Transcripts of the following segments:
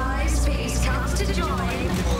Allies base comes to join.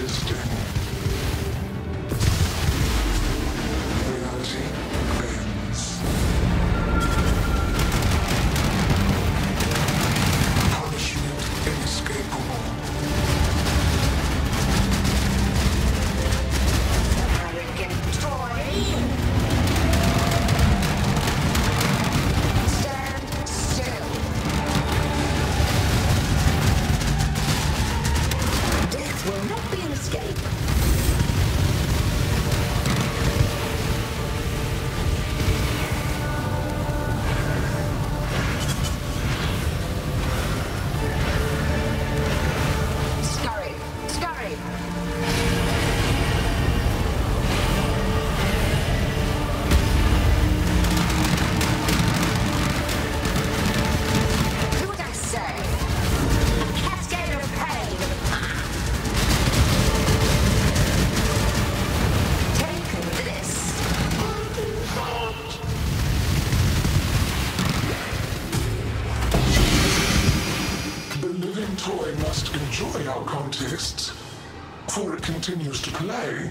resistance. just enjoy our contests, for it continues to play,